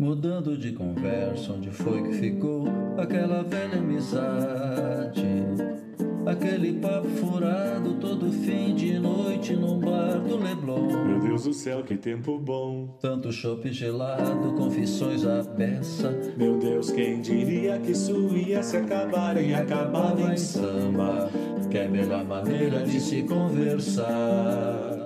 Mudando de conversa, onde foi que ficou aquela velha amizade? Aquele papo furado todo fim de noite num bar do Leblon. Meu Deus do céu, que tempo bom. Tanto chopp gelado, confissões à peça. Meu Deus, quem diria que isso ia se acabar e acabava em samba? Que é a melhor maneira de se conversar.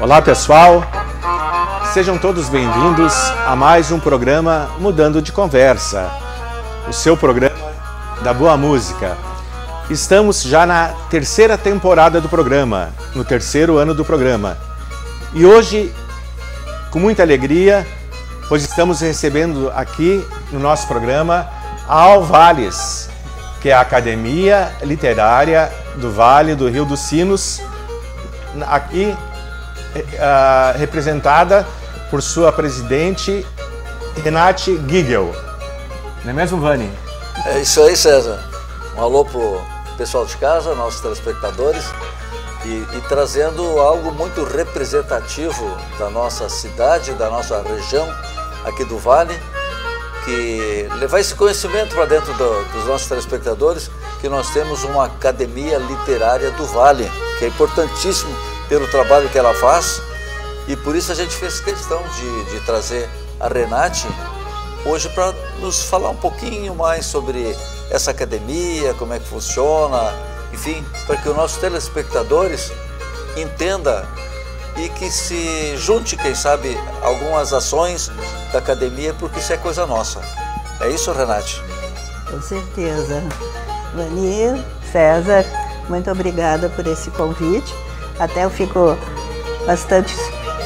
Olá pessoal, sejam todos bem-vindos a mais um programa Mudando de Conversa, o seu programa da boa música. Estamos já na terceira temporada do programa, no terceiro ano do programa. E hoje, com muita alegria, pois estamos recebendo aqui no nosso programa a Alvales, que é a Academia Literária do Vale do Rio dos Sinos, aqui uh, representada por sua presidente Renate Gigel. Não é mesmo, Vani? É isso aí, César. Um alô pro pessoal de casa, nossos telespectadores, e, e trazendo algo muito representativo da nossa cidade, da nossa região aqui do Vale, que levar esse conhecimento para dentro do, dos nossos telespectadores, que nós temos uma academia literária do Vale, que é importantíssimo pelo trabalho que ela faz e por isso a gente fez questão de, de trazer a Renate hoje para nos falar um pouquinho mais sobre essa academia, como é que funciona, enfim, para que os nossos telespectadores entenda e que se junte, quem sabe, algumas ações da academia, porque isso é coisa nossa. É isso, Renate? Com certeza. Vani, César, muito obrigada por esse convite. Até eu fico bastante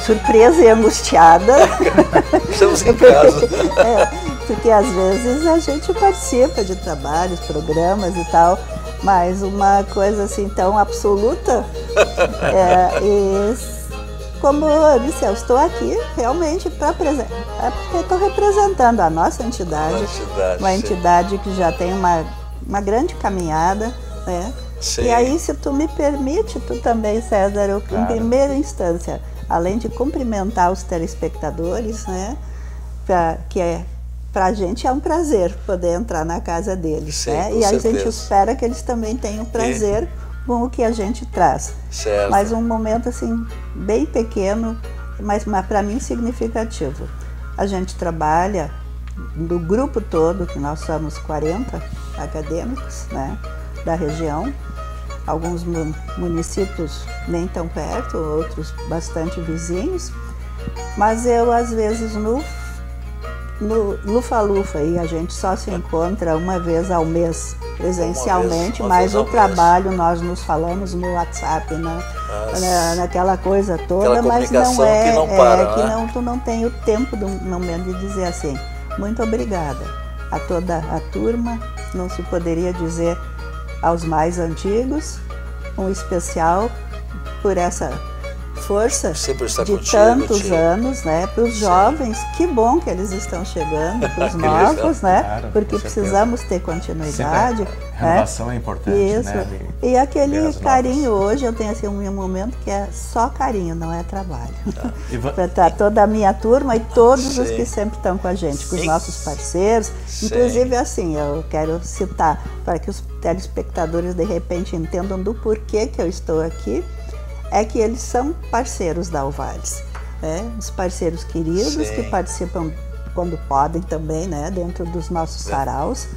surpresa e angustiada. Estamos em casa. é, porque às vezes a gente participa de trabalhos, programas e tal, mas uma coisa assim tão absoluta. É, e como eu disse, eu estou aqui realmente para apresentar. É estou representando a nossa entidade, uma entidade, uma entidade que já tem uma, uma grande caminhada, né? Sim. E aí, se tu me permite, tu também, César, eu, claro. em primeira instância, além de cumprimentar os telespectadores, né, pra, que é para a gente é um prazer poder entrar na casa deles, Sim, né? E a gente espera que eles também tenham prazer e... com o que a gente traz. Certo. Mas um momento assim bem pequeno, mas, mas para mim significativo. A gente trabalha do grupo todo, que nós somos 40 acadêmicos, né? da região, alguns municípios nem tão perto, outros bastante vizinhos, mas eu às vezes no no Lufa-Lufa e a gente só se encontra uma vez ao mês presencialmente, uma vez, uma mas o trabalho mês. nós nos falamos no WhatsApp, né? Na, naquela coisa toda, mas não é, que não para, é, que não, tu não tem o tempo do momento de dizer assim, muito obrigada a toda a turma, não se poderia dizer aos mais antigos, um especial por essa força de tantos tia. anos, né? Para os jovens, que bom que eles estão chegando, para os novos, né? Claro, Porque precisamos ter continuidade. Sempre a renovação é, é importante, Isso. Né? E aquele carinho novas. hoje, eu tenho assim um momento que é só carinho, não é trabalho. Ah. para toda a minha turma e todos Sim. os que sempre estão com a gente, com Sim. os nossos parceiros. Sim. Inclusive assim, eu quero citar para que os telespectadores de repente entendam do porquê que eu estou aqui é que eles são parceiros da Alvares. Né? Os parceiros queridos Sim. que participam quando podem também, né? dentro dos nossos é. saraus.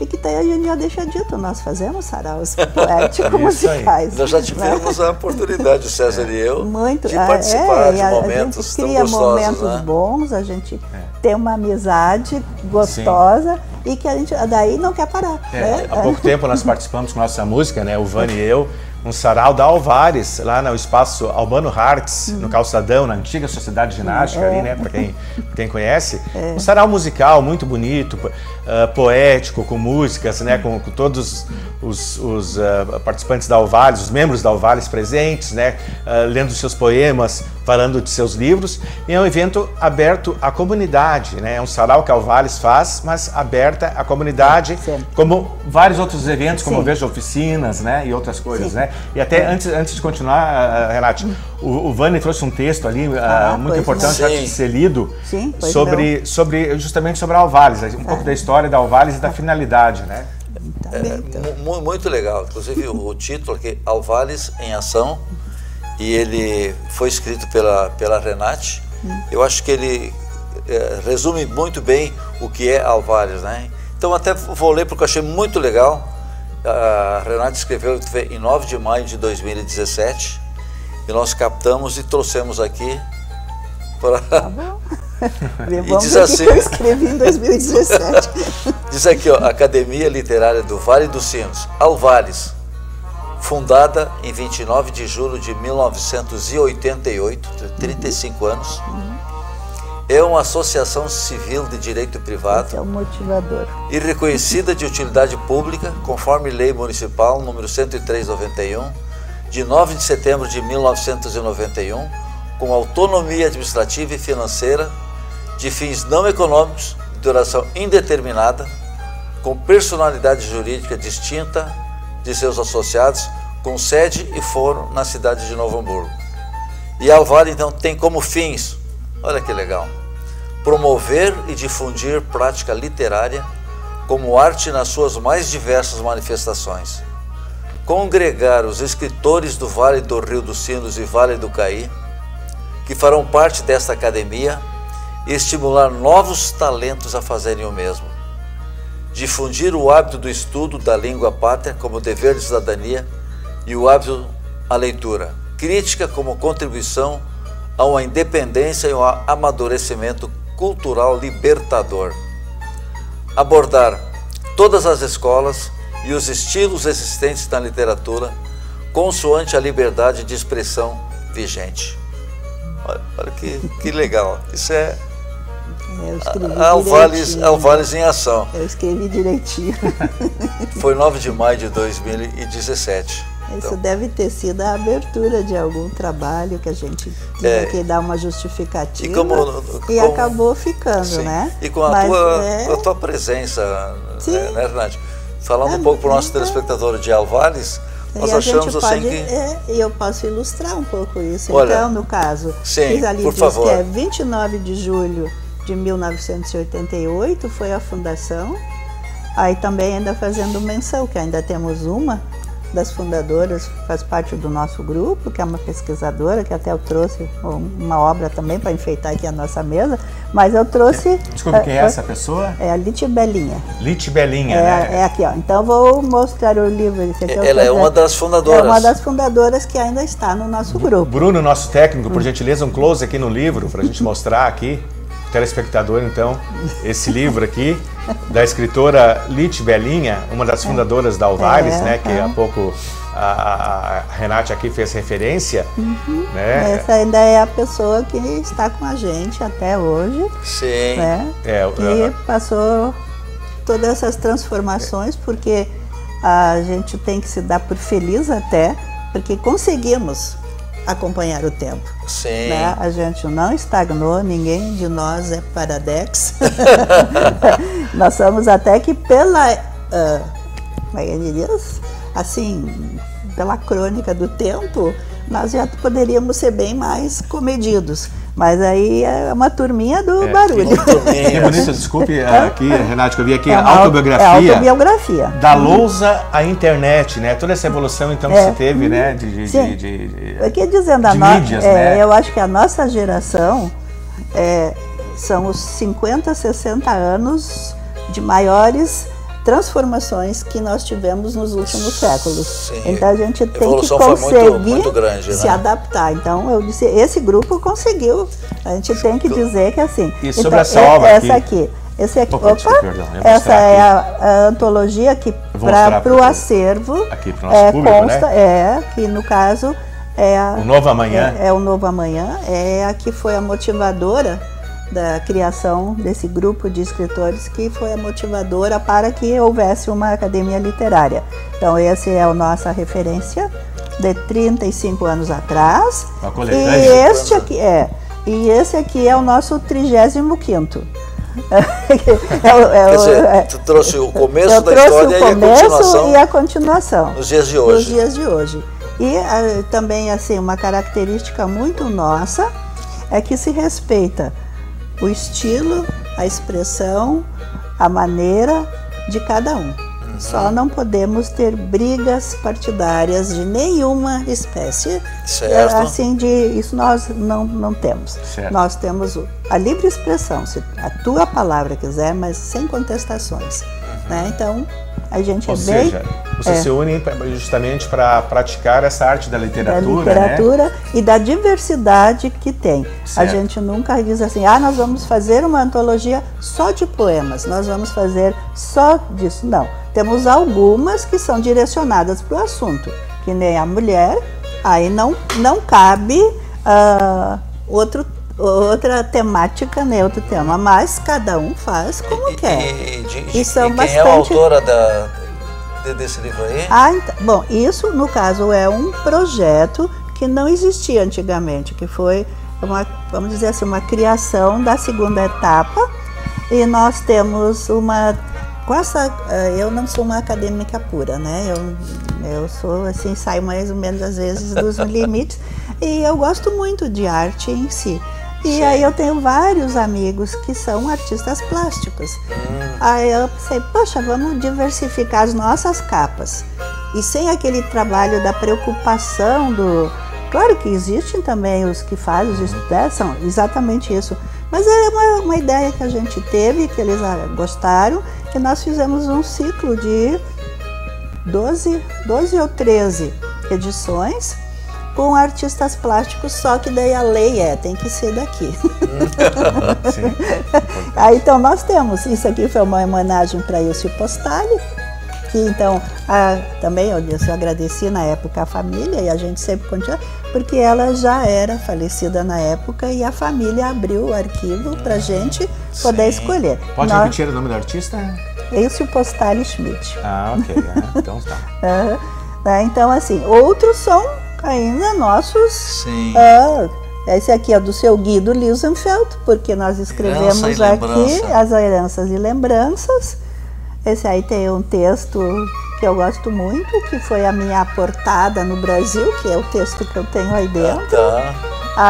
E que daí a gente já deixa dito, nós fazemos saraus poético-musicais. Nós já tivemos né? a oportunidade, o César e eu, Muito, de participar é, de momentos A gente cria momentos né? bons, a gente é. tem uma amizade gostosa Sim. e que a gente daí não quer parar. É, né? Há pouco tempo nós participamos com nossa música, né? o Vani e eu, um sarau da Alvares, lá no espaço Albano Hartz, no Calçadão, na antiga Sociedade Ginástica é. ali, né, para quem, quem conhece. É. Um sarau musical muito bonito, uh, poético, com músicas, né, com, com todos os, os uh, participantes da Alvares, os membros da Alvares presentes, né, uh, lendo seus poemas, falando de seus livros. E é um evento aberto à comunidade, né? É um sarau que a Alvales faz, mas aberta à comunidade, Sim. como vários outros eventos, como Sim. eu vejo oficinas, né? E outras coisas, Sim. né? E até antes, antes de continuar, ah, Renate, o, o Vani trouxe um texto ali ah, Ah, muito importante não. antes de ser lido sobre, sobre justamente sobre a Alvales, um pouco da história da Alvales e da finalidade, né? Tá então. Mu- Muito legal. Inclusive o, o título aqui, Alvales em Ação, e ele foi escrito pela, pela Renate. Eu acho que ele eh, resume muito bem o que é Alvales, né? Então até vou ler porque eu achei muito legal. A Renate escreveu em 9 de maio de 2017 e nós captamos e trouxemos aqui para Vamos diz ver o assim- que eu escrevi em 2017. Diz aqui, ó, Academia Literária do Vale dos Sinos, Alvares, fundada em 29 de julho de 1988, tem 35 anos. É uma associação civil de direito privado Esse é o motivador. e reconhecida de utilidade pública, conforme Lei Municipal número 103/91, de 9 de setembro de 1991, com autonomia administrativa e financeira, de fins não econômicos, de duração indeterminada, com personalidade jurídica distinta de seus associados, com sede e foro na cidade de Novo Hamburgo. E a Alvale, então, tem como fins, olha que legal, promover e difundir prática literária como arte nas suas mais diversas manifestações, congregar os escritores do Vale do Rio dos Sinos e Vale do Caí, que farão parte desta academia, e estimular novos talentos a fazerem o mesmo. Difundir o hábito do estudo da língua pátria como dever de cidadania e o hábito à leitura, crítica como contribuição a uma independência e um amadurecimento cultural libertador. Abordar todas as escolas e os estilos existentes na literatura, consoante a liberdade de expressão vigente. Olha, olha que, que legal. Isso é Eu escrevi direitinho. Alvales em ação. Eu escrevi direitinho. Foi 9 de maio de 2017. Isso Então, deve ter sido a abertura de algum trabalho que a gente tinha É. que dar uma justificativa E como- e acabou ficando, sim. né? E com a, Mas, tua, é, a tua presença, Sim. né, né, Renate? Falando É, um pouco para o nosso é. telespectador de Alvales, nós e achamos assim pode, que. é, eu posso ilustrar um pouco isso. Olha, então, no caso, sim, que ali por diz favor. que é 29 de julho de 1988 foi a fundação. Aí também ainda fazendo menção que ainda temos uma das fundadoras, faz parte do nosso grupo, que é uma pesquisadora, que até eu trouxe uma obra também para enfeitar aqui a nossa mesa, mas eu trouxe... Desculpa, quem é essa pessoa? É a Lite Belinha. Lite Belinha, É, né? é aqui, ó. Então eu vou mostrar o livro. Esse aqui eu Ela é uma das fundadoras. É uma das fundadoras que ainda está no nosso grupo. Bruno, nosso técnico, por gentileza, um close aqui no livro para a gente mostrar aqui, telespectador, então, esse livro aqui da escritora Lite Belinha, uma das fundadoras da Alvares, É, né, que é. há pouco a, a Renate aqui fez referência, né? Essa ainda é a pessoa que está com a gente até hoje, Sim. né? É, Que passou todas essas transformações, porque a gente tem que se dar por feliz até, porque conseguimos acompanhar o tempo. Sim. né? A gente não estagnou, ninguém de nós é paradex. nós somos até que pela, ah, como é que diz? Assim, pela crônica do tempo, nós já poderíamos ser bem mais comedidos. Mas aí é uma turminha do barulho. Muito Que bem. bonito, desculpe aqui, Renate, que eu vi aqui É a autobiografia. É autobiografia. Da lousa à internet, né? Toda essa evolução então que É. se teve, né? De, de, Sim. de, de- de- Aqui dizendo a de nossa, mídias, né? eu acho que a nossa geração é, são os 50, 60 anos de maiores transformações que nós tivemos nos últimos séculos. Sim. Então a gente tem que foi muito- conseguir muito grande, se né? adaptar. Então eu disse, esse grupo conseguiu. A gente tem que dizer que assim. E sobre então, essa é- obra essa aqui? aqui. Esse aqui, Opa, perdão, essa mostrar é aqui. a, a antologia que para o acervo aqui pro nosso é, público, consta, né? é que no caso é a, O Novo Amanhã. é, é o Novo Amanhã, é a que foi a motivadora da criação desse grupo de escritores, que foi a motivadora para que houvesse uma academia literária. Então, essa é a nossa referência de 35 anos atrás. E este aqui é. E esse aqui é o nosso 35 é, o- é Quer o- dizer, é- tu trouxe o começo da trouxe história o e a começo continuação e a continuação nos dias de nos hoje. dias de hoje. E ah, também assim uma característica muito nossa é que se respeita o estilo, a expressão, a maneira de cada um. Uhum. Só não podemos ter brigas partidárias de nenhuma espécie. Certo. É, Assim de isso nós não, não temos. Certo. Nós temos a livre expressão, se a tua palavra quiser, mas sem contestações. Né? Então a gente Ou é bem seja, vocês é. se unem justamente para praticar essa arte da da literatura, né? literatura e da diversidade que tem. Certo. A gente nunca diz assim, ah, nós vamos fazer uma antologia só de poemas, nós vamos fazer só disso. Não. Temos algumas que são direcionadas para o assunto, que nem a mulher, aí não, não cabe ah, outro, outra temática, nem outro tema, mas cada um faz como E, quer. e, de- E são e quem é a bastante- autora da, de- desse livro aí? Ah, então, bom, isso no caso é um projeto que não existia antigamente, que foi uma, vamos dizer assim, uma criação da segunda etapa. E nós temos uma com essa, eh, eu não sou uma acadêmica pura, né? Eu, eu sou assim, saio mais ou menos às vezes dos limites. E eu gosto muito de arte em si. E aí eu tenho vários amigos que são artistas plásticos. Aí eu pensei, poxa, vamos diversificar as nossas capas. E sem aquele trabalho da preocupação do. Claro que existem também os que fazem, os estudantes, são exatamente isso. Mas é uma, uma ideia que a gente teve, que eles ah, gostaram, que nós fizemos um ciclo de 12, 12 ou 13 edições com artistas plásticos, só que daí a lei é, tem que ser daqui. Sim. Aí então nós temos, isso aqui foi uma homenagem para Ilse Postali, que então a- também eu, eu agradeci na época a família e a gente sempre continua, porque ela já era falecida na época e a família abriu o arquivo para gente poder sim. escolher. Pode Nós- repetir o nome do artista? Ilse Postali Schmidt. Ah, ok. é, então tá. Né, Então assim, outros são ainda nossos Sim. Ah, esse aqui é do seu Guido Lisenfeld, porque nós escrevemos Herança aqui as heranças e lembranças. Esse aí tem um texto que eu gosto muito, que foi a minha portada no Brasil, que é o texto que eu tenho aí dentro. Tá.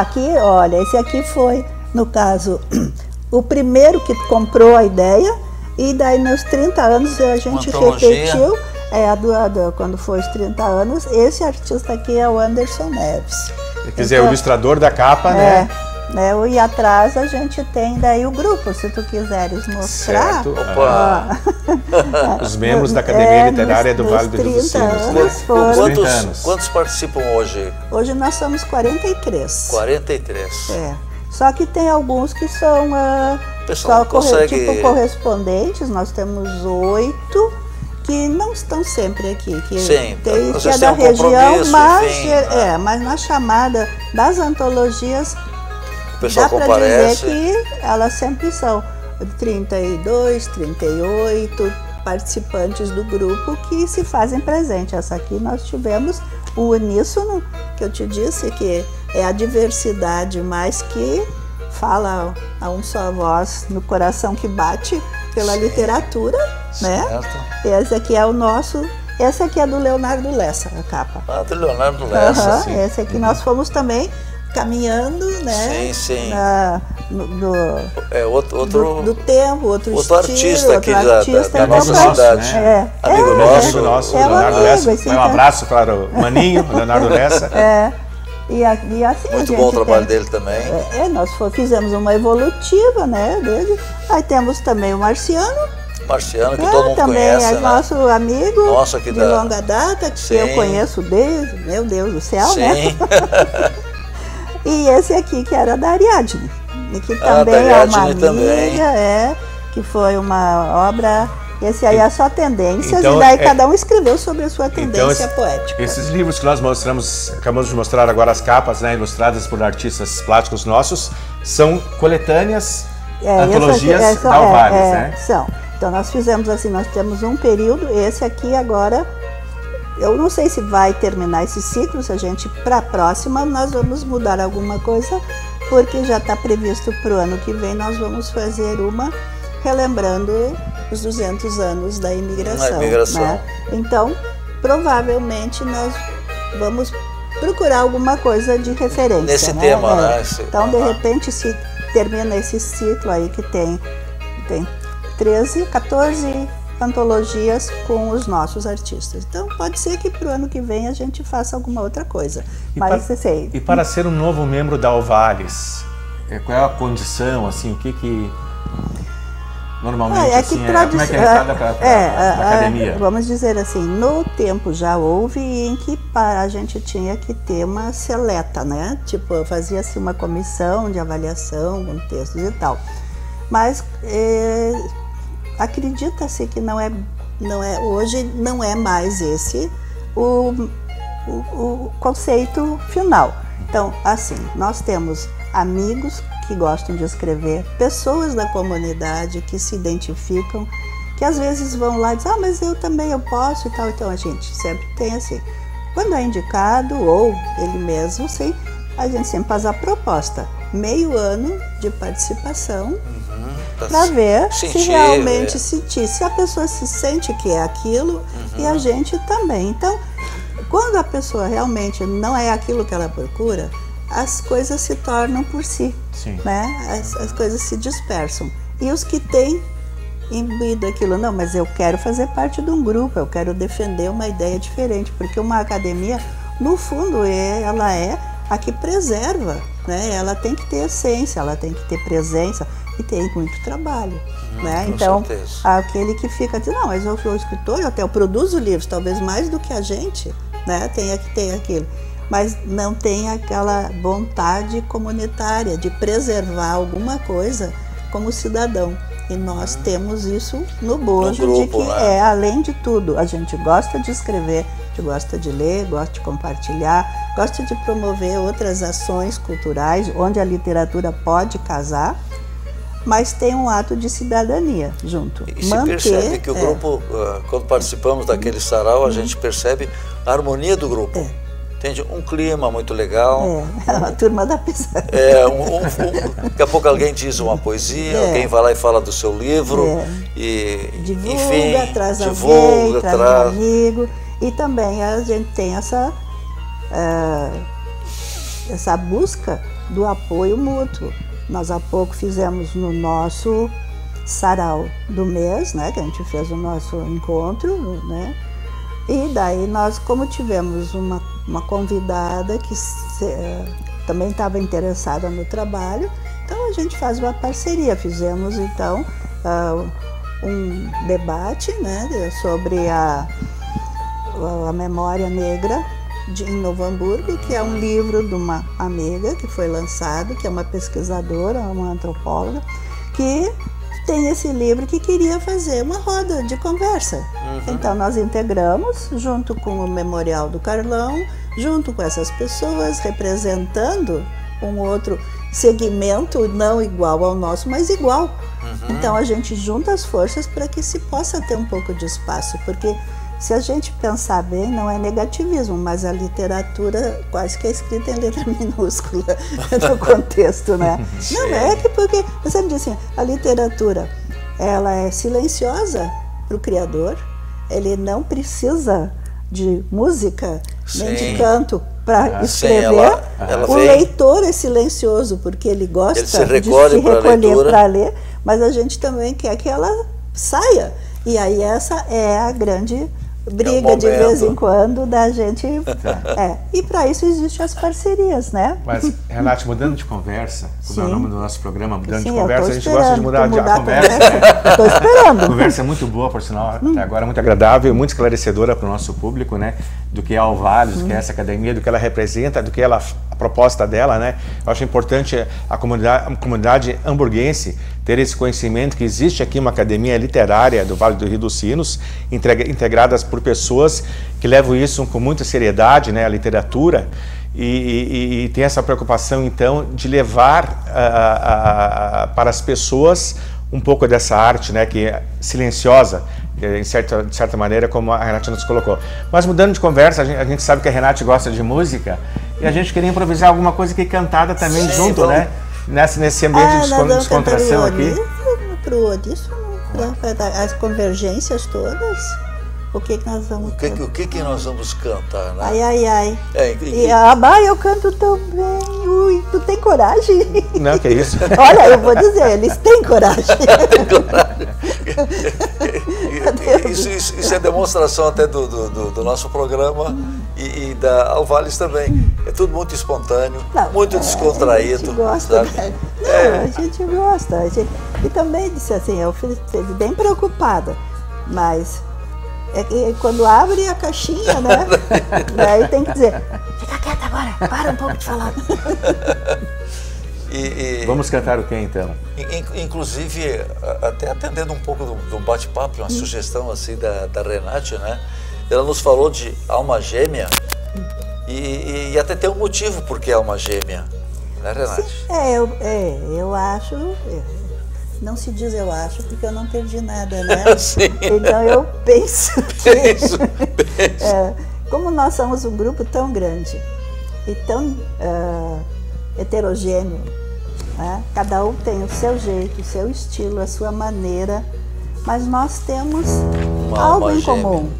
Aqui, olha, esse aqui foi, no caso, o primeiro que comprou a ideia, e daí nos 30 anos a gente repetiu, é, a do, a do- quando foi os 30 anos, esse artista aqui é o Anderson Neves. Quer dizer, o Então, ilustrador da capa, é, né? né? E atrás a gente tem daí o grupo, se tu quiseres mostrar. Certo. Opa. Os membros da Academia É, Literária nos- do Vale do Rio dos nos 30 Sinos. né? anos foram- Uns 30 Quantos, anos. quantos participam hoje? Hoje nós somos 43. 43. É. Só que tem alguns que são ah, O pessoal só consegue- tipo correspondentes, nós temos oito que não estão sempre aqui, que Sim, tem que é da região, mas enfim, é, né? é, mas na chamada das antologias Dá para dizer que elas sempre são 32, 38 participantes do grupo que se fazem presente. Essa aqui nós tivemos o uníssono, que eu te disse, que é a diversidade, mas que fala a um só voz no coração que bate pela literatura, né? Certo. Esse aqui é o nosso, esse aqui é do Leonardo Lessa, a capa. Ah, do Leonardo Lessa. Sim. esse aqui nós fomos também caminhando, né? Sim, sim. na- no, no- É outro, outro, do, do tempo, outro, outro estilo, artista aqui outro da- artista, da- da então, nossa cidade. É, Amigo é, nosso. Amigo nosso, É um Leonardo amigo, Lessa. assim, um tá? abraço para o Maninho, Leonardo Lessa. É, e, e assim a Muito gente bom o trabalho tem- dele também. É, é, nós fizemos uma evolutiva, né, dele. Aí temos também o Marciano, Marciano, que é, todo mundo também conhece, é né? nosso amigo Nossa, que de da- longa data, que Sim. eu conheço desde, meu Deus do céu, né? Sim. E esse aqui que era da Ariadne, e que Ah, também da é uma Ariadne amiga, também. é, que foi uma obra. Esse aí é só tendências, Então, e daí é- cada um escreveu sobre a sua Então, tendência esse- poética. Esses livros que nós mostramos, acabamos de mostrar agora as capas, né, ilustradas por artistas plásticos nossos, são coletâneas, É, antologias essa- essa- da Alvares, é, é, né? São. Então nós fizemos assim, nós temos um período, esse aqui agora eu não sei se vai terminar esse ciclo, se a gente, para a próxima, nós vamos mudar alguma coisa, porque já está previsto para o ano que vem, nós vamos fazer uma relembrando os 200 anos da imigração. Imigração. Né? Então, provavelmente nós vamos procurar alguma coisa de referência. Nesse né? tema, né? Então, de repente, se termina esse ciclo aí que tem, tem 13, 14 antologias com os nossos artistas. Então, pode ser que para o ano que vem a gente faça alguma outra coisa. E Mas, para- sei, E para ser um novo membro da Alvares, é, qual é a condição, assim, o que que normalmente Ah, é assim, que é, como é que é recada para é, a a- academia? Vamos dizer assim, no tempo já houve em que pa- a gente tinha que ter uma seleta, né? Tipo, fazia-se uma comissão de avaliação com textos e tal. Mas é, acredita-se que não é, não é, hoje não é mais esse o, o, o conceito final. Então, assim, nós temos amigos que gostam de escrever, pessoas da comunidade que se identificam, que às vezes vão lá e dizem, ah, mas eu também eu posso e tal. Então a gente sempre tem assim, quando é indicado ou ele mesmo, sim, a gente sempre faz a proposta, meio ano de participação Pra para ver sentir, se realmente é. sentir, se a pessoa se sente que é aquilo e a gente também. Então, quando a pessoa realmente não é aquilo que ela procura, as coisas se tornam por si, Sim. né? As, as coisas se dispersam. E os que têm imbuído aquilo, não, mas eu quero fazer parte de um grupo, eu quero defender uma ideia diferente, porque uma academia, no fundo, é, ela é a que preserva, né? Ela tem que ter essência, ela tem que ter presença e tem muito trabalho, né? com Então, certeza. aquele que fica dizendo, não, mas eu sou escritor, eu até eu produzo livros, talvez mais do que a gente, né? Tenha que ter aquilo. Mas não tem aquela vontade comunitária de preservar alguma coisa como cidadão. E nós temos isso no bojo No de grupo, que né? é, além de tudo, a gente gosta de escrever, a gente gosta de ler, gosta de compartilhar, gosta de promover outras ações culturais onde a literatura pode casar, mas tem um ato de cidadania junto. E se percebe que o é, grupo, ah, quando participamos daquele sarau, a gente percebe a harmonia do grupo. Entende? Um clima muito legal. É, a turma da pesada. É, um- um- um- daqui a pouco alguém diz uma poesia, É. alguém vai lá e fala do seu livro. É. E, divulga, enfim, traz divulga, alguém, traz um amigo. E também a gente tem essa, ah, essa busca do apoio mútuo. Nós há pouco fizemos no nosso sarau do mês, né, que a gente fez o nosso encontro, né, e daí nós, como tivemos uma, uma convidada que se- eh, também estava interessada no trabalho, então a gente faz uma parceria. Fizemos então ah, um debate né, sobre a, a memória negra de, em Novo Hamburgo, que é um livro de uma amiga que foi lançado, que é uma pesquisadora, uma antropóloga, que tem esse livro que queria fazer uma roda de conversa. Então nós integramos, junto com o Memorial do Carlão, junto com essas pessoas, representando um outro segmento não igual ao nosso, mas igual. Então a gente junta as forças para que se possa ter um pouco de espaço, porque se a gente pensar bem, não é negativismo, mas a literatura quase que é escrita em letra minúscula no contexto, né? Não é que porque, eu sempre disse assim, a literatura, ela é silenciosa para o criador, ele não precisa de música nem Sim. de canto para Sim, escrever. ela- ela o vem- leitor é silencioso porque ele gosta Ele se de se recolher para ler, mas a gente também quer que ela saia. E aí essa é a grande briga de momento. Tá. vez em quando da gente. É. E para isso existem as parcerias, né? Mas, Renate, mudando de conversa, como é o Sim. nome do nosso programa, mudando Sim, de eu conversa, a gente gosta de esperando mudar, tu de mudar a conversa. Estou A esperando. conversa é muito boa, por sinal, até agora muito agradável, muito esclarecedora para o nosso público, né? Do que é o Vale, do que é essa academia, do que ela representa, do que ela, a proposta dela, né? Eu acho importante a comunidade, a comunidade hamburguense ter esse conhecimento que existe aqui uma academia literária do Vale do Rio dos Sinos, integradas por pessoas que levam isso com muita seriedade, né? A literatura. E, e- e tem essa preocupação, então, de levar para as pessoas um pouco dessa arte, né, que é silenciosa, em certa, de certa maneira, como a Renata nos colocou. Mas mudando de conversa, a gente, a gente sabe que a Renata gosta de música e a gente queria improvisar alguma coisa que cantada também Sim, junto, né? Nesse, nesse ambiente ah, de descontração aqui. Pro Odíssio, as convergências todas. O que, que nós vamos o que, cantar? O que, que nós vamos cantar, né? Ai, ai, ai. É, e, e, ah, eu canto tão bem. Ui, tu tem coragem? Não, que isso? Olha, eu vou dizer, eles têm coragem. tem coragem. isso, isso, isso, é demonstração até do, do, do nosso programa e, e, da Alvales também. É tudo muito espontâneo, Não, muito é, descontraído. A gente gosta, né? Não, é. a gente gosta. A gente, e também disse assim, eu fui bem preocupada, mas é que quando abre a caixinha, né? Daí tem que dizer, fica quieta agora, para um pouco de falar. E, e, Vamos cantar o que então? Inclusive, até atendendo um pouco do, do bate-papo, uma hum. sugestão assim da, da Renate, né? Ela nos falou de alma gêmea e, e até tem um motivo porque é alma gêmea, né, Renate? Sim, é, eu, é, eu acho. Não se diz eu acho, porque eu não perdi nada, né? Sim. Então eu penso que. Penso, penso. É, como nós somos um grupo tão grande e tão uh, heterogêneo, né? Cada um tem o seu jeito, o seu estilo, a sua maneira, mas nós temos Uma algo em comum,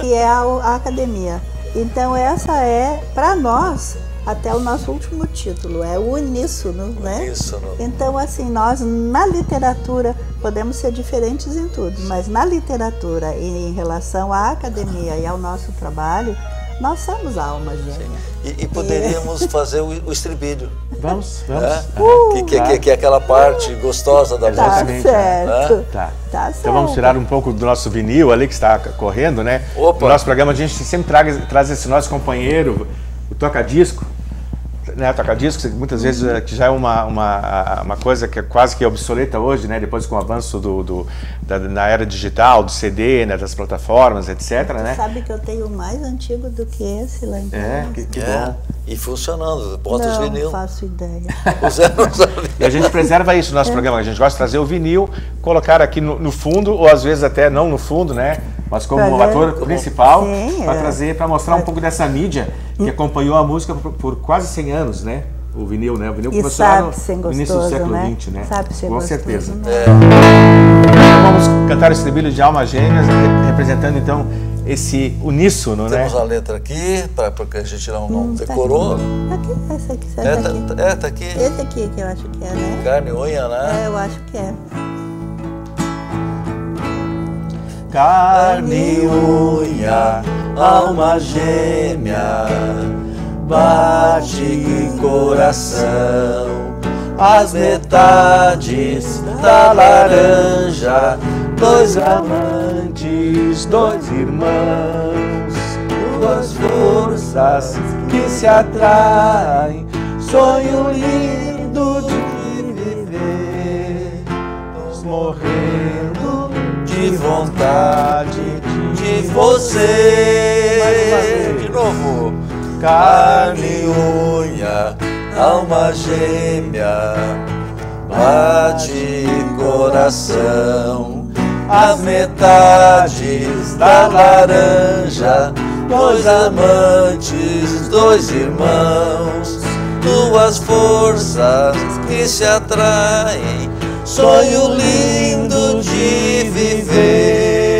que é a, a academia. Então essa é, para nós, até o nosso último título, é o uníssono, né? Uníssono. Então, assim, nós na literatura podemos ser diferentes em tudo, mas na literatura e em relação à academia e ao nosso trabalho, nós somos a alma gêmea. E, e, poderíamos e... fazer o, o, estribilho. Vamos, vamos. É? Uh, que, que, que, que, é aquela parte gostosa da tá música. Certo. É? Tá. tá certo. Então vamos tirar um pouco do nosso vinil ali que está correndo, né? Opa. No nosso programa a gente sempre traz, traz esse nosso companheiro, o toca-disco, né, toca-discos, muitas vezes é, que já é uma, uma, uma coisa que é quase que obsoleta hoje, né, depois com o avanço do, do da, na era digital, do CD, né, das plataformas, etc. Você né? sabe que eu tenho mais antigo do que esse lá em casa. É, que, que é. bom. E funcionando, bota os vinil. Não faço ideia. E a gente preserva isso no nosso é. programa, a gente gosta de trazer o vinil, colocar aqui no, no fundo, ou às vezes até não no fundo, né, mas como um ator principal, para é. trazer, para mostrar um pouco dessa mídia que acompanhou a música por, por, quase 100 anos, né? O vinil, né? O vinil e começou lá no início do século né? XX, né? Sabe ser Com gostoso, certeza. Né? Então vamos cantar esse estribilho de Alma Gêmeas, representando então esse uníssono, né? Temos a letra aqui, para porque a gente não, não hum, decorou. Tá aqui. aqui, essa aqui, essa é, aqui. Tá, é, tá aqui. Esse aqui que eu acho que é, né? Carne, unha, né? É, eu acho que é. Carne e unha, alma gêmea, bate coração, as metades da laranja, dois amantes, dois irmãos, duas forças que se atraem, sonho lindo de viver, morrendo de vontade de você. De novo. Carne e unha, alma gêmea, bate coração. As metades da laranja, dois amantes, dois irmãos, duas forças que se atraem sonho lindo de viver.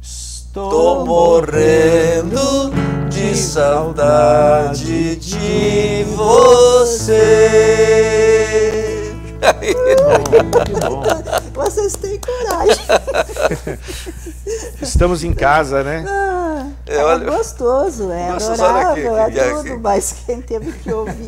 Estou morrendo de saudade de você. Vocês têm coragem. Estamos em casa, né? Ah, é, olha, gostoso, é adorável, aqui, é tudo, aqui. mas quem teve que ouvir.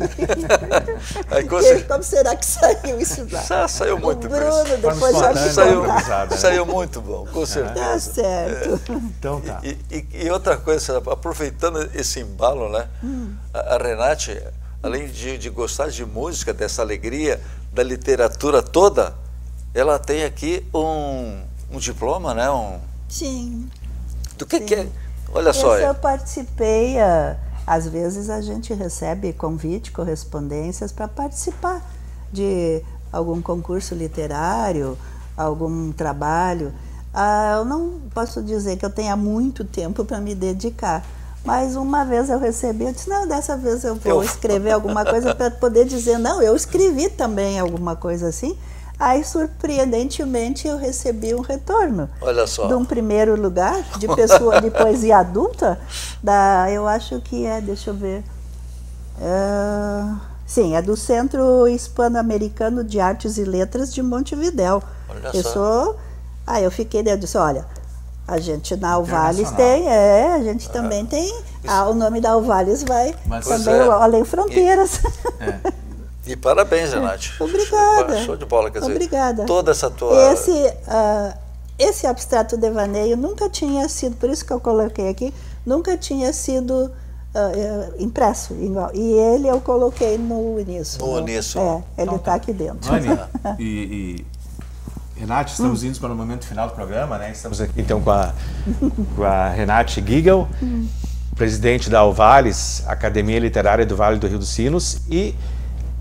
Aí, Porque, como será que saiu isso lá? Sa saiu muito o Bruno, bem. depois já me saiu, né? saiu muito bom, com certeza. Tá certo. É. Então tá. E, e, e, outra coisa, aproveitando esse embalo, né? Hum. A, a Renate, além de, de gostar de música, dessa alegria, da literatura toda, ela tem aqui um, um diploma, né? Um, Sim. Do que, sim. que é? Olha só. eu participei, uh, às vezes a gente recebe convite, correspondências para participar de algum concurso literário algum trabalho, ah, eu não posso dizer que eu tenha muito tempo para me dedicar. Mas uma vez eu recebi, eu disse, não, dessa vez eu vou eu... escrever alguma coisa para poder dizer, não, eu escrevi também alguma coisa assim. Aí, surpreendentemente, eu recebi um retorno. Olha só. De um primeiro lugar, de pessoa de poesia adulta, da, eu acho que é, deixa eu ver. Uh, sim, é do Centro Hispano-Americano de Artes e Letras de Montevidéu. Olha eu só. sou. Aí eu fiquei dentro, disse, olha, a gente na Alvales tem, é, a gente é. também tem. Ah, o nome da Alvales vai Mas, também é. além fronteiras. E, é. e parabéns, Renate. Obrigada. Show de bola, quer dizer, Obrigada. toda essa tua. Esse, uh, esse abstrato devaneio nunca tinha sido, por isso que eu coloquei aqui, nunca tinha sido uh, impresso. E ele eu coloquei no início. No, início. É, ele está então, tá. aqui dentro. Vânia, e, e Renate, estamos hum. indo para o momento final do programa, né? Estamos aqui então com a, com a Renate Giegel, hum. presidente da Alvales, Academia Literária do Vale do Rio dos Sinos, e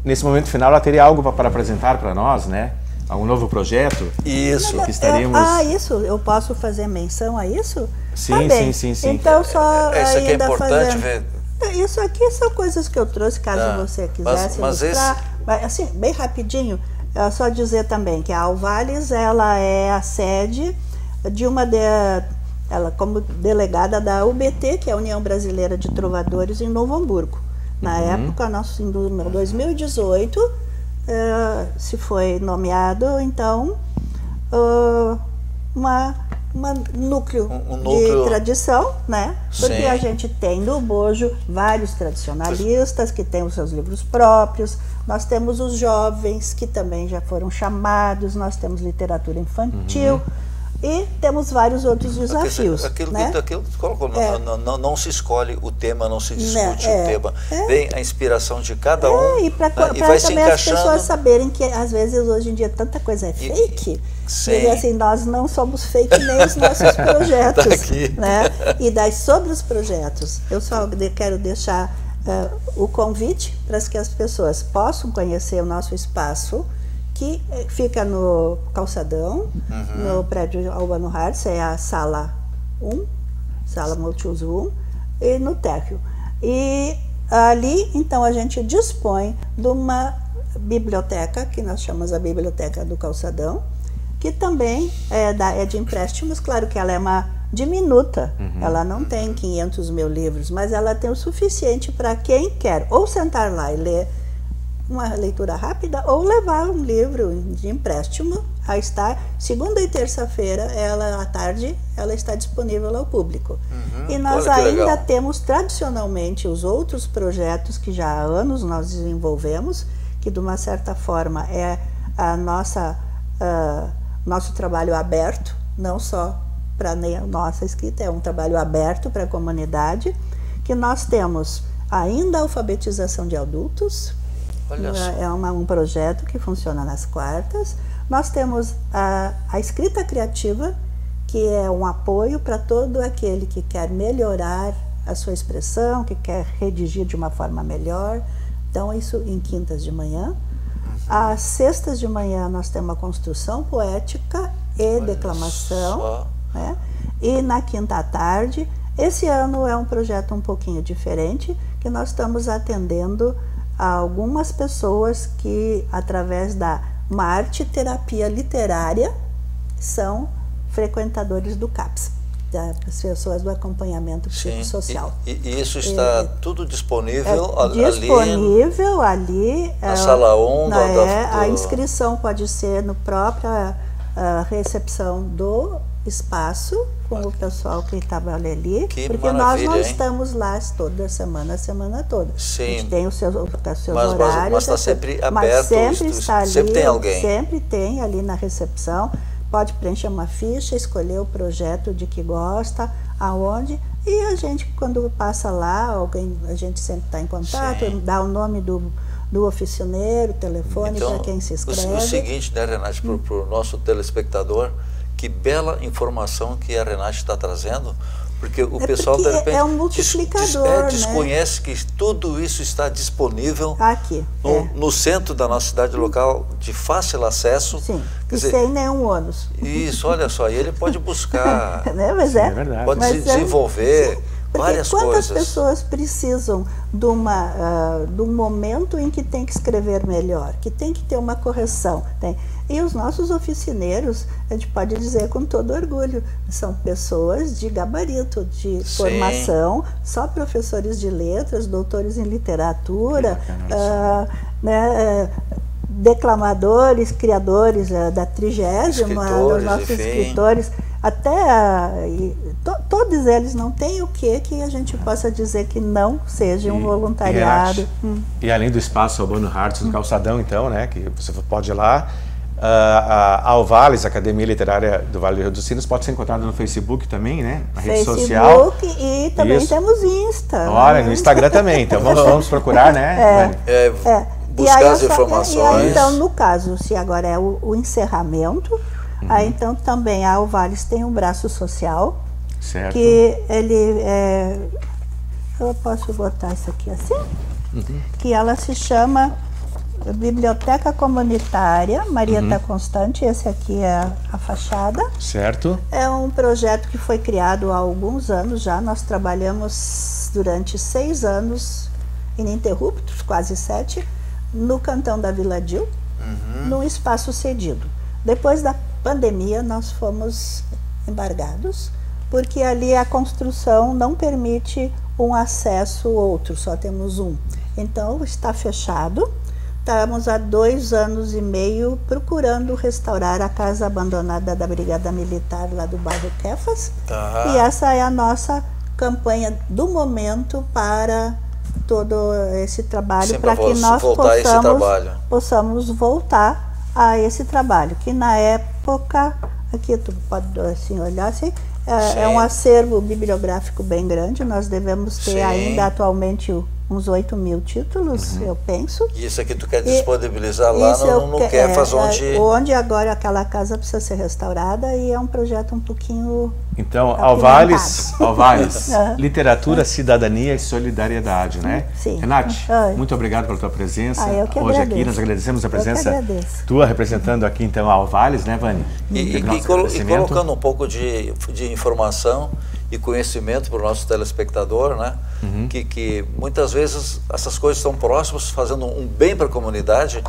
nesse momento final ela teria algo para apresentar para nós, né? Algum novo projeto? Isso. Que estaríamos... ah, isso. Eu posso fazer menção a isso? Sim, tá sim, sim, sim. Então só é, Isso aqui é importante fazendo... ver. Isso aqui são coisas que eu trouxe, caso ah, você quisesse mas, mas ilustrar. Esse... Assim, bem rapidinho. É só dizer também que a Alvales ela é a sede de uma de, ela como delegada da UBT, que é a União Brasileira de Trovadores em Novo Hamburgo. Na uhum. época, nosso, em 2018, é, se foi nomeado então uh, uma uma núcleo, um, um núcleo, de tradição, né? Porque Sim. a gente tem no Bojo vários tradicionalistas que têm os seus livros próprios, nós temos os jovens que também já foram chamados, nós temos literatura infantil. Uhum. E temos vários outros desafios. Aquilo, né? aquilo, é. não, não, não, se escolhe o tema, não se discute é, o tema. É. Vem a inspiração de cada é, um. E para né? também se as pessoas saberem que às vezes hoje em dia tanta coisa é fake. E, e assim, nós não somos fake nem os nossos projetos. tá né? E daí sobre os projetos, eu só quero deixar uh, o convite para que as pessoas possam conhecer o nosso espaço, que eh, fica no calçadão, uhum. no prédio Albano Hartz, é a sala 1, sala multiuso 1, e no térreo. E ali, então, a gente dispõe de uma biblioteca, que nós chamamos a Biblioteca do Calçadão, que também é, da, é de empréstimos, claro que ela é uma diminuta. Uhum. Ela não tem 500 mil livros, mas ela tem o suficiente para quem quer ou sentar lá e ler uma leitura rápida ou levar um livro de empréstimo a estar segunda e terça-feira ela à tarde ela está disponível ao público uhum. e nós ainda legal. temos tradicionalmente os outros projetos que já há anos nós desenvolvemos que de uma certa forma é a nossa uh, nosso trabalho aberto não só para a nossa escrita, é um trabalho aberto para a comunidade, que nós temos ainda a alfabetização de adultos, é uma, um projeto que funciona nas quartas. Nós temos a, a escrita criativa, que é um apoio para todo aquele que quer melhorar a sua expressão, que quer redigir de uma forma melhor. Então, isso em quintas de manhã. Uhum. Às sextas de manhã, nós temos a construção poética e Olha declamação. Né? E na quinta tarde, esse ano é um projeto um pouquinho diferente, que nós estamos atendendo a algumas pessoas que, através da uma arte terapia literária, são frequentadores do CAPS, das pessoas do acompanhamento psicossocial. E, e, isso está é, tudo disponível é, ali? Disponível ali. Na é, sala 1 um, é, do... A inscrição pode ser no própria recepção do espaço com o pessoal que estava ali, que porque nós não hein? estamos lá toda semana, a semana toda. Sim. A gente tem os seus, os seus mas, horários. Mas está sempre aberto. Mas sempre está ali. Sempre tem alguém. Sempre tem ali na recepção. Pode preencher uma ficha, escolher o projeto de que gosta, aonde. E a gente, quando passa lá, alguém, a gente sempre está em contato, Sim. dá o nome do, do oficineiro, telefone então, para quem se inscreve. O, o seguinte, né, Renate, para o nosso telespectador, que bela informação que a Renate está trazendo, Porque o É pessoal, de porque repente, é um des- des- multiplicador, é, né? desconhece que tudo isso está disponível Aqui. no, é. no centro da nossa cidade local, de fácil acesso. Sim. Quer E dizer, sem nenhum ônus. isso, olha só, e ele pode buscar, né? Mas Sim, é, é verdade. pode Mas se é- desenvolver Porque várias quantas coisas. pessoas precisam de, uma, ah, de um momento em que tem que escrever melhor, que tem que ter uma correção? Tem. E os nossos oficineiros, a gente pode dizer com todo orgulho, são pessoas de gabarito, de Sim. formação, só professores de letras, doutores em literatura, ah, né, eh, declamadores, criadores eh, da trigésima, dos nossos enfim. escritores, até e to- todos eles não têm o que que a gente possa dizer que não seja um E- voluntariado. e, Hum. e além do espaço Albano Hartz no Calçadão, então, né, que você pode ir lá, ah, a Alvales, Academia Literária do Vale do Rio dos Sinos, pode ser encontrada no Facebook também, né, na rede social. Facebook e também Isso. temos Insta. Olha, né? no Instagram também, então vamos, vamos procurar, né? Vani? É, É. buscar as informações. E aí, então, no caso, se agora é o, o encerramento, Uhum. aí então também a Alvares tem um braço social, Certo. que ele é, eu posso botar isso aqui assim Uhum. que ela se chama Biblioteca Comunitária Marieta Constante esse aqui é a fachada Certo. é um projeto que foi criado há alguns anos já nós trabalhamos durante seis anos ininterruptos quase sete no cantão da Vila Dil num espaço cedido depois da pandemia nós fomos embargados porque ali a construção não permite um acesso outro, só temos um. Então está fechado. Estamos há dois anos e meio procurando restaurar a casa abandonada da Brigada Militar lá do bairro Kefas. Tá. E essa é a nossa campanha do momento para todo esse trabalho, para que nós possamos, possamos voltar a esse trabalho, que na época, aqui tu pode assim olhar assim, é, é um acervo bibliográfico bem grande, nós devemos ter Sim. ainda atualmente o- uns 8 mil títulos, Uhum. eu penso. E isso aqui tu quer E- disponibilizar lá Isso no, no que- Kefas, é, onde... é, onde agora aquela casa precisa ser restaurada e é um projeto um pouquinho Então. Alvales, Alvales, É. literatura, cidadania e solidariedade, né? Sim. Renate, Oi. muito obrigado pela tua presença Ah, eu que hoje aqui. agradeço. Nós agradecemos a Eu que presença agradeço. tua representando aqui então a Alvales, né, Vani? E, e- e colo- e colocando um pouco de, de informação e conhecimento para o nosso telespectador, né? Uhum. Que, que muitas vezes essas coisas estão próximas, fazendo um bem para a comunidade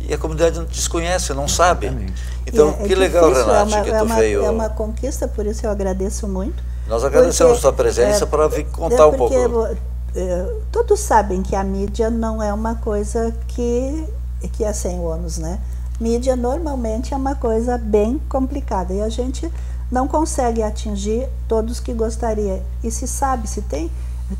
e a comunidade desconhece, não sabe. Exatamente. Então, é- é que legal, difícil, Renate, é uma, que é tu uma, veio. É uma conquista, por isso eu agradeço muito. Nós agradecemos Porque, sua presença é, para vir contar um pouco. porque, é, todos sabem que a mídia não é uma coisa que, que é sem ônus, né? Mídia normalmente é uma coisa bem complicada e a gente não consegue atingir todos que gostaria. E se sabe, se tem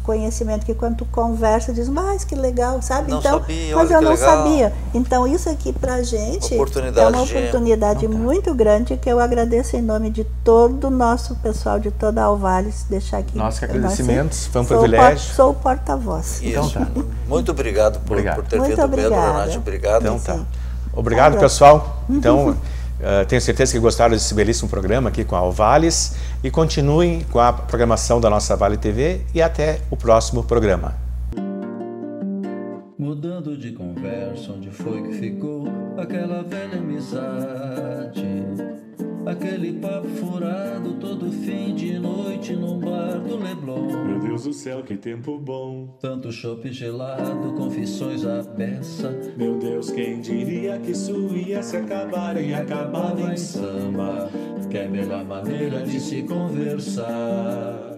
conhecimento que quando tu conversa diz, mas que legal, sabe? Não então, sabia, mas eu não legal. sabia. Então isso aqui pra gente é uma de- oportunidade tá. muito grande que eu agradeço em nome de todo o nosso pessoal de toda a Alvales deixar aqui. Nossos agradecimentos, foi um sou privilégio. Sou o porta-voz. Isso. Então tá. Muito obrigado por, Obrigado. por ter Muito vindo. Renate. Obrigado. Então tá. Sim. Obrigado, pessoal. Então, eh, tenho certeza que gostaram desse belíssimo programa aqui com a Alvales e continuem com a programação da nossa Vale TV e até o próximo programa. Mudando de conversa, onde foi que ficou aquela velha amizade? Aquele papo furado todo fim de noite num bar do Leblon. Meu Deus do céu, que tempo bom. Tanto chopp gelado, confissões à peça. Meu Deus, quem diria que isso ia se acabar e acabava em samba, que é melhor maneira de se conversar.